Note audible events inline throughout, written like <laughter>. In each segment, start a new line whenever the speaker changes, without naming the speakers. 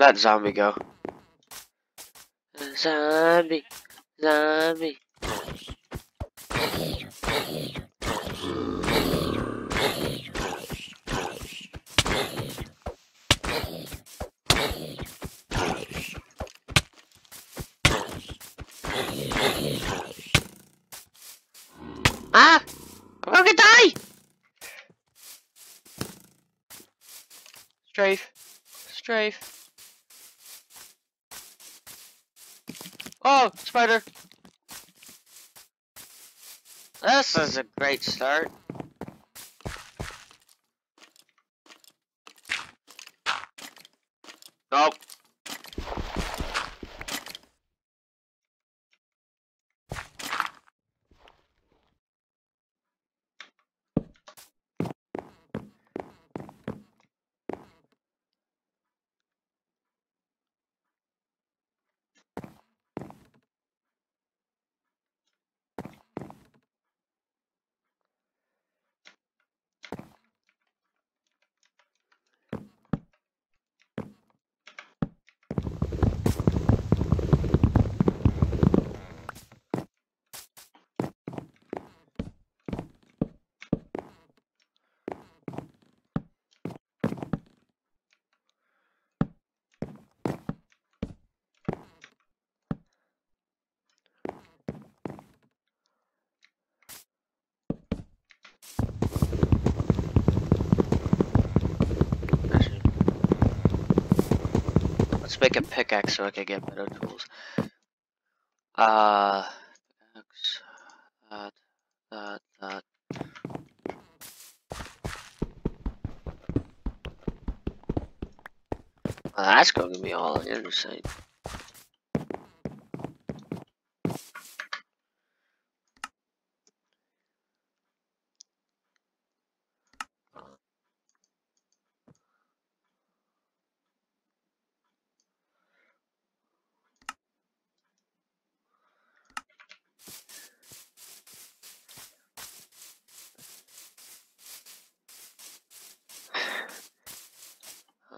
Where'd that zombie go? Zombie, zombie. Ah! I'm gonna die! Strafe. Strafe. Oh, spider! This is a great start. Nope. Make a pickaxe so I can get better tools. Uh, pickaxe, that, that, that. Well, that's going to be all insane.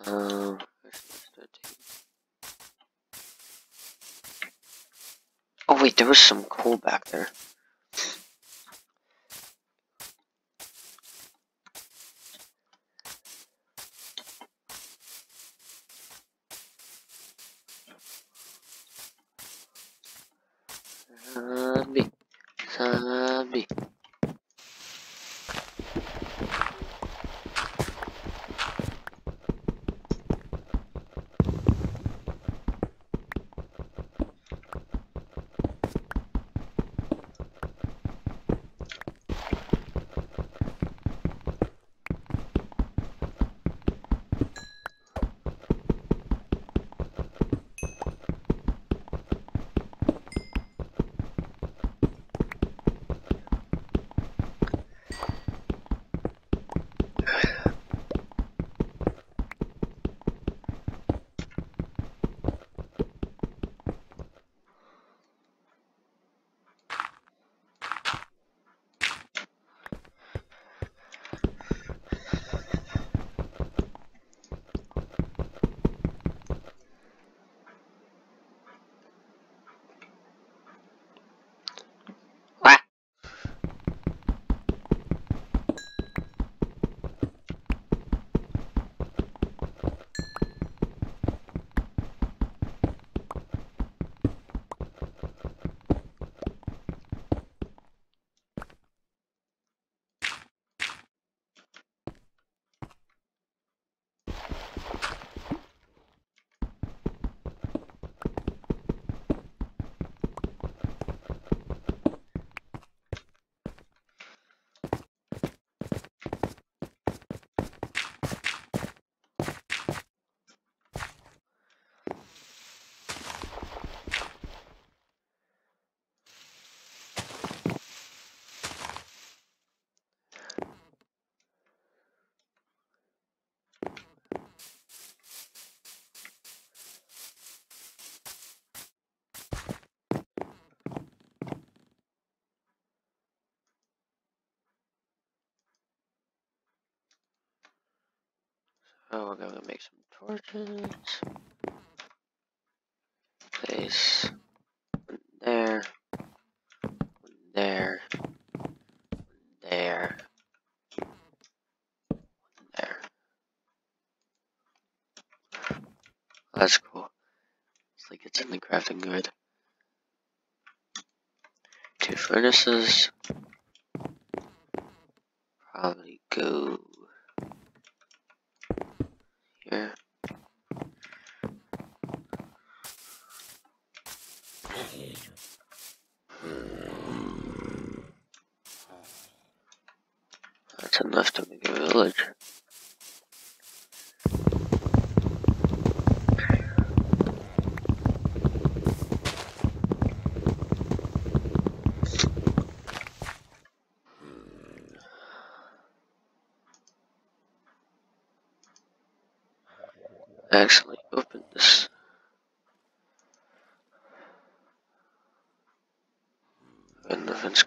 Um, oh wait, there was some coal back there. Oh, we're gonna make some torches. Mm-hmm. place. One there. One there. One there. One there. That's cool. It's like it's in the crafting grid. Two furnaces. Probably go here. That's enough to make a village. Actually, open this. And the fence.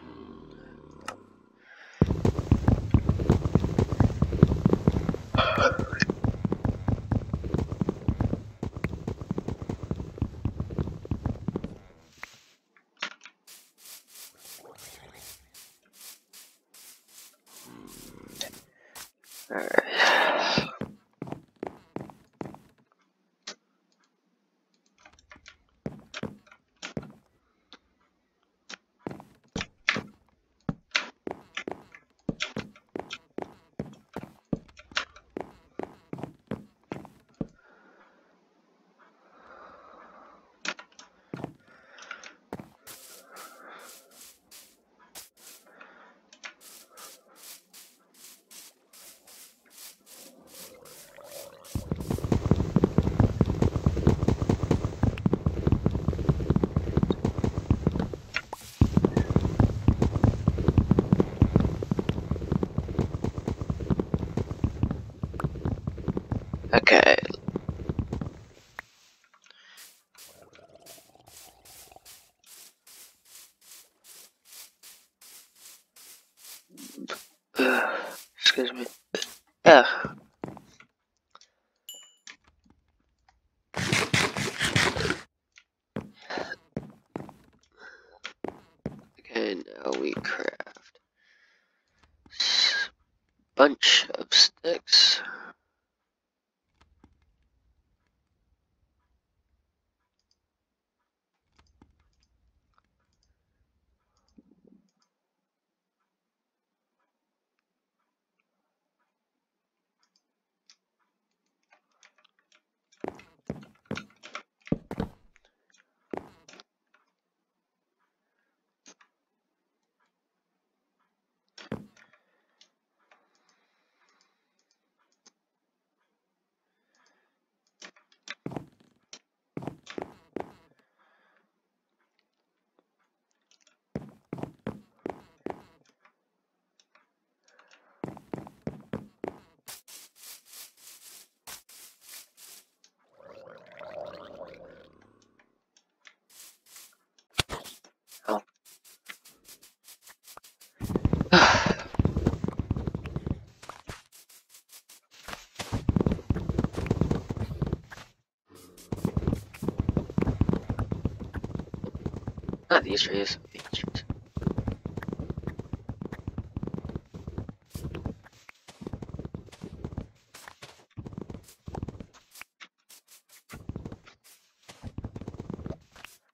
Not these trees. These trees.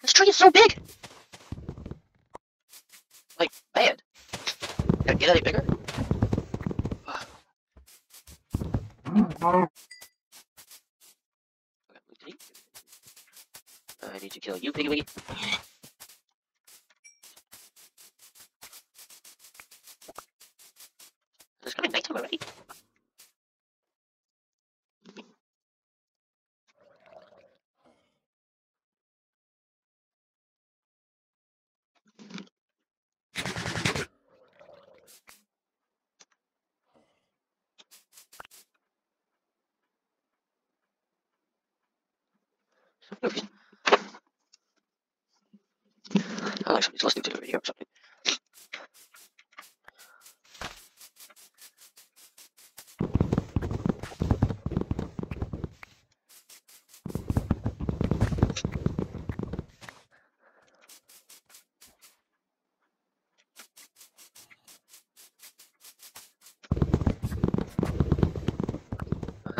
This tree is so big! Like, bad. Can I get any bigger? Okay, I need to kill you, Piggy Wiggy. It's coming nighttime already. I like somebody's listening to a video or something.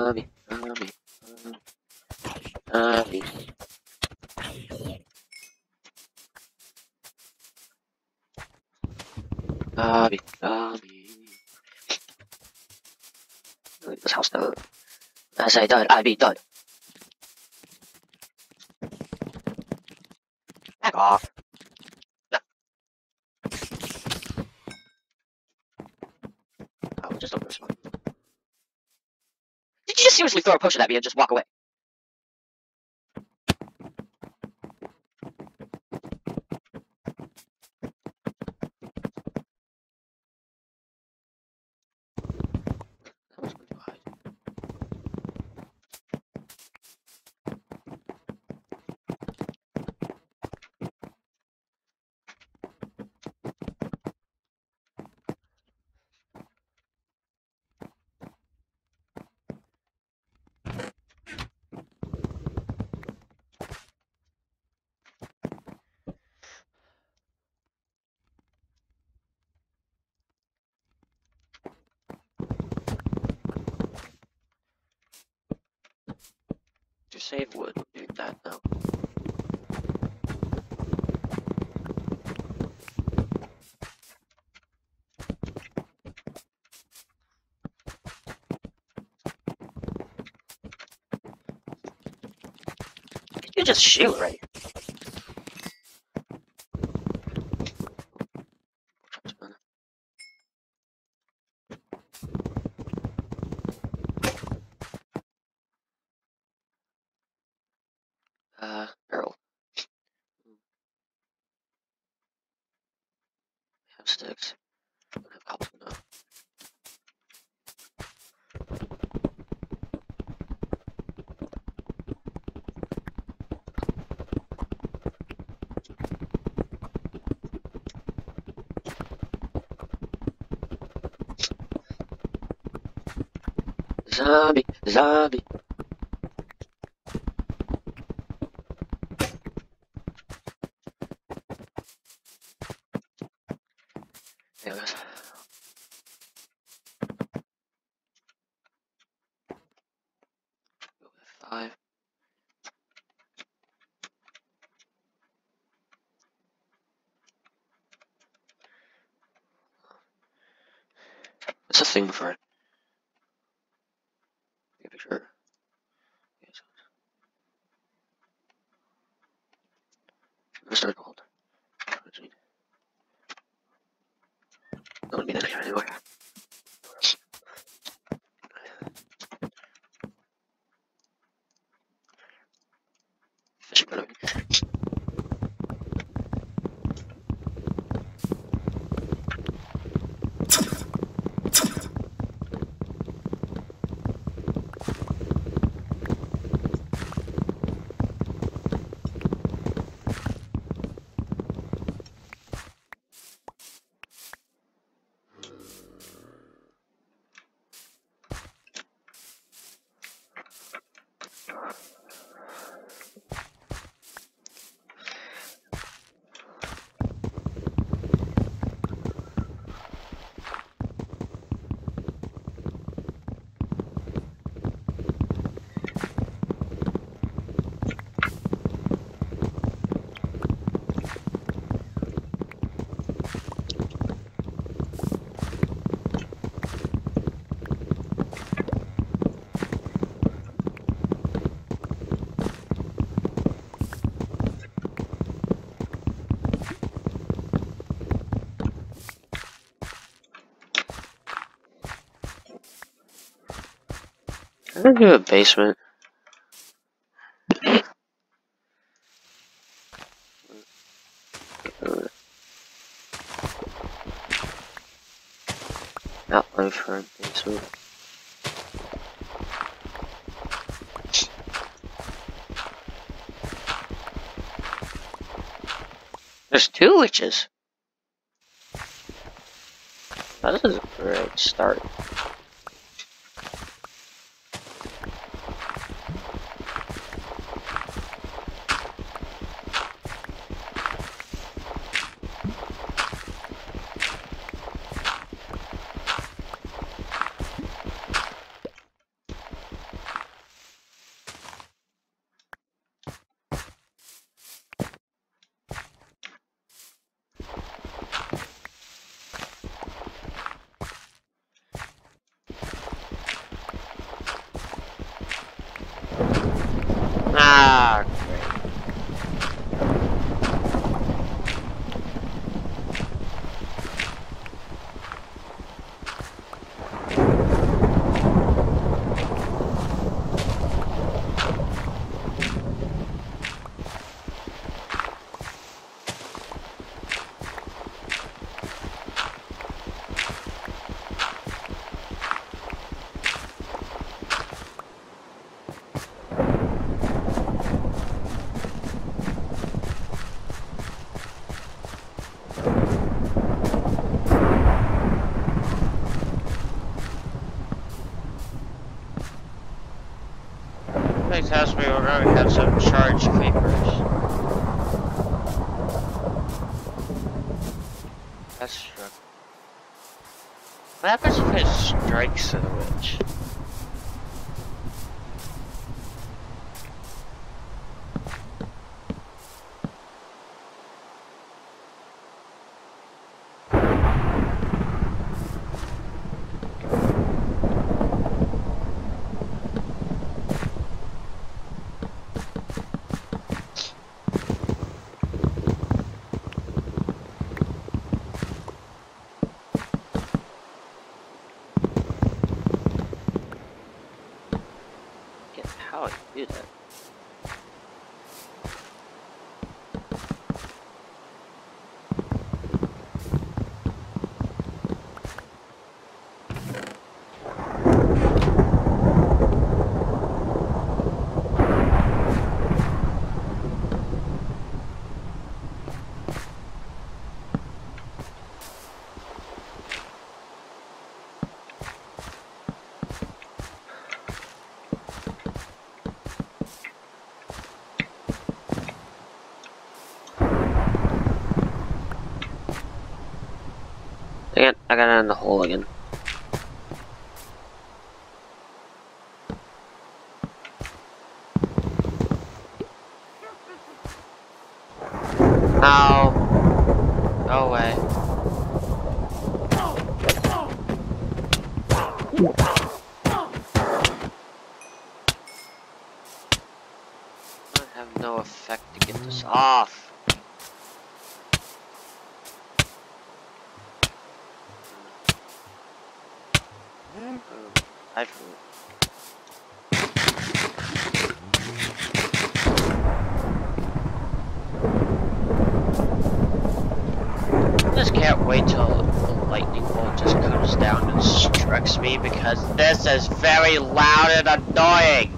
Zombie. Zombie. Zombie. Zombie. Leave this house down. I say done, I be done. Back off. Oh, just open this one. Did you just seriously throw a potion at me and just walk away? That was pretty high. To save wood, do that now. You just shoot, right? Uh, barrel. Have sticks. Don't have cobblestone now. Zombie, zombie. There it goes. Go with five. What's the thing for it? Take a picture. Yes. Let's start gold. Don't be in here anymore. Fishing rod. I'm gonna do a basement. Uh, Outline for a basement. There's two witches. That is a great start. Also charge creepers. That's true. What happens if it strikes the witch? Get how I do that. Dang it, I got in the hole again. No. Go away. I have no effect to get this off. I just can't wait till the lightning bolt just comes down and strikes me because this is very loud and annoying.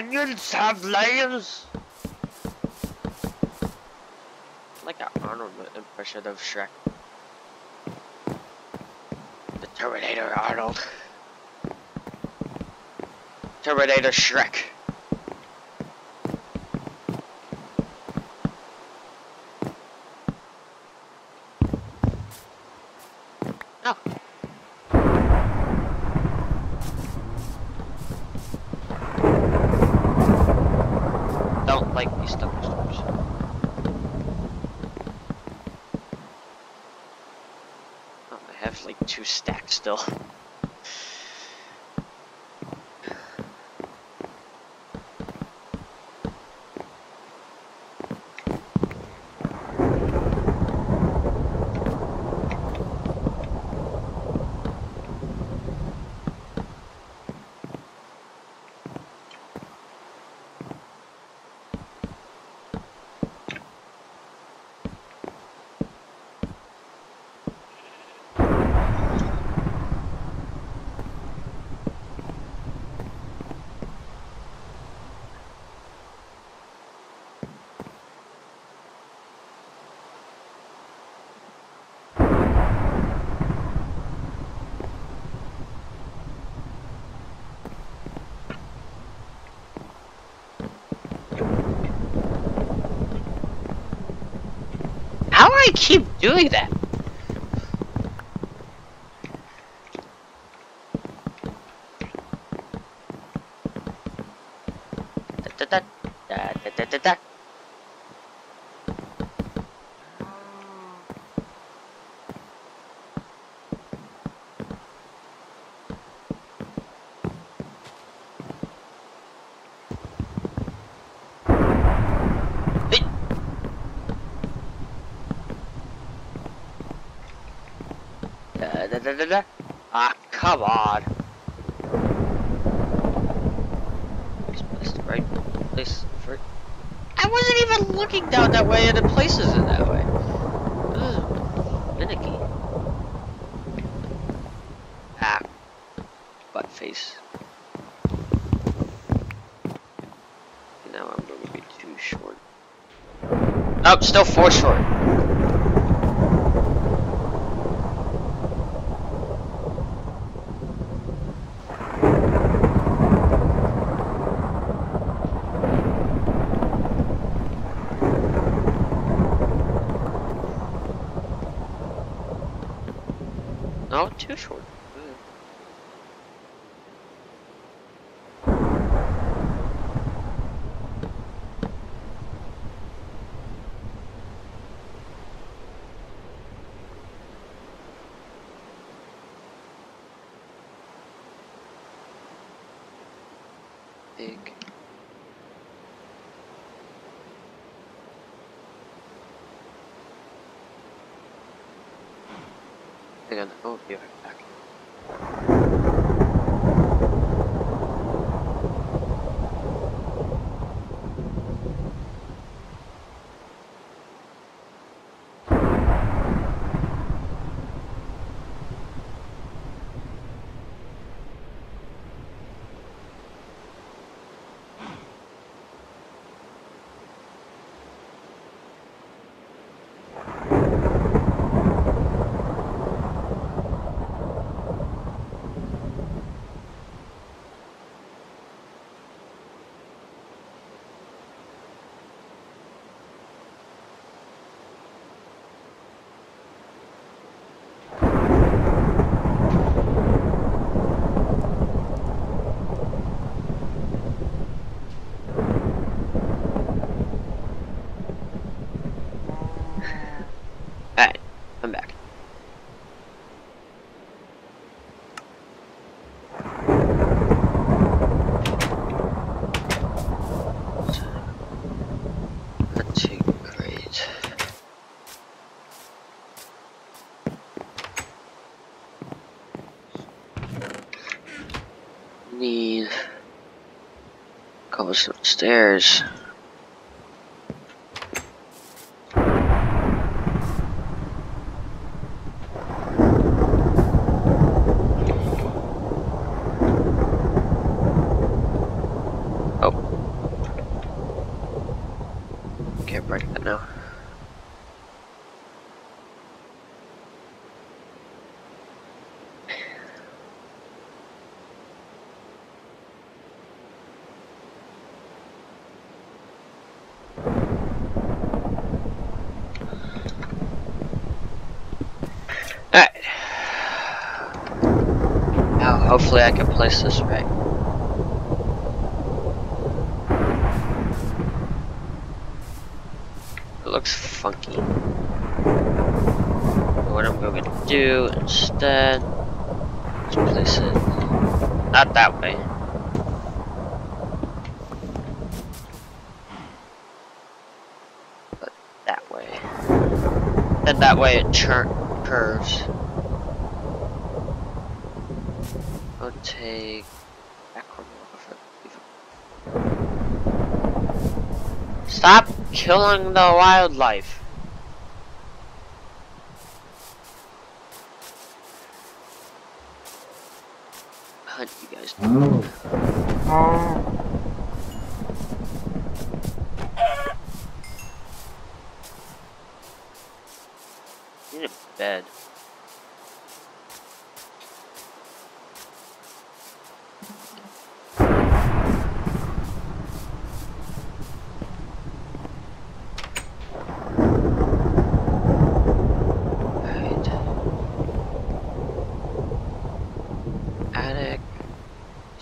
Onions have layers! Like an Arnold impression of Shrek. The Terminator Arnold. Terminator Shrek. No. Don't like these thunderstorms. Oh, I stacks still. <laughs> Keep doing that? Da, da, da. da da. Hey. Da, da. Ah, come on. This place the right place for. I wasn't even looking down that way, and it places it that way. Ugh, finicky. Ah, butt face. Now I'm going to be too short. Oh, still four short. No, too short. Big. Hang on, I'll be right back. Alright, I'm back. Not too great. Need go some stairs. Oh. Can't break that now. Alright. Now, hopefully I can place this right. It looks funky. What I'm going to do instead is place it not that way. But that way. And that way it curves. I'll take Stop killing the wildlife. Hunt you guys. Need a bed.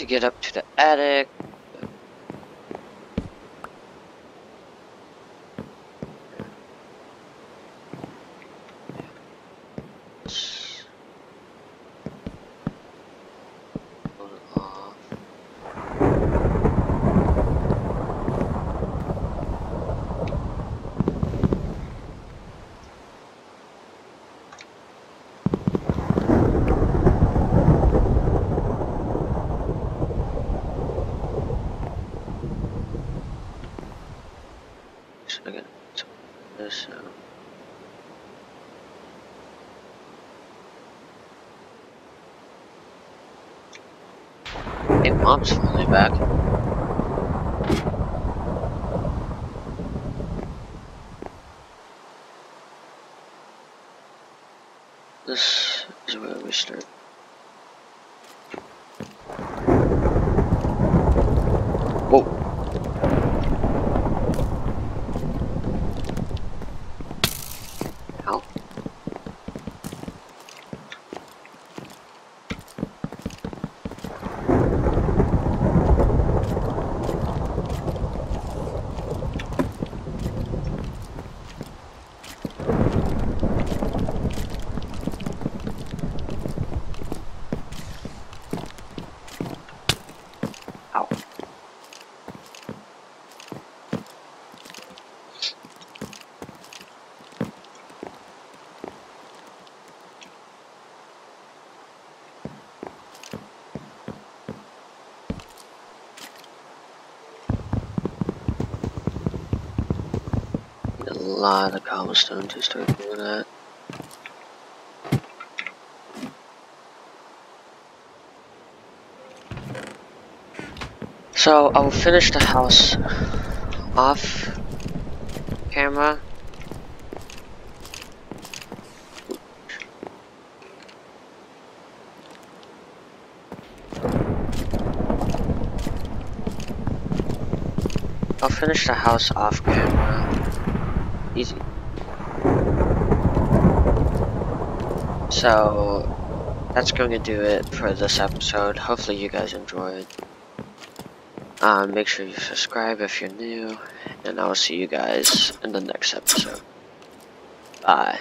get up to the attic. Yeah. Mom's finally back. This is where we start. Lot of cobblestone to start doing that. So I'll finish the house off camera. I'll finish the house off camera. Easy. So that's going to do it for this episode. Hopefully you guys enjoyed. Um, make sure you subscribe if you're new, and I will see you guys in the next episode. Bye.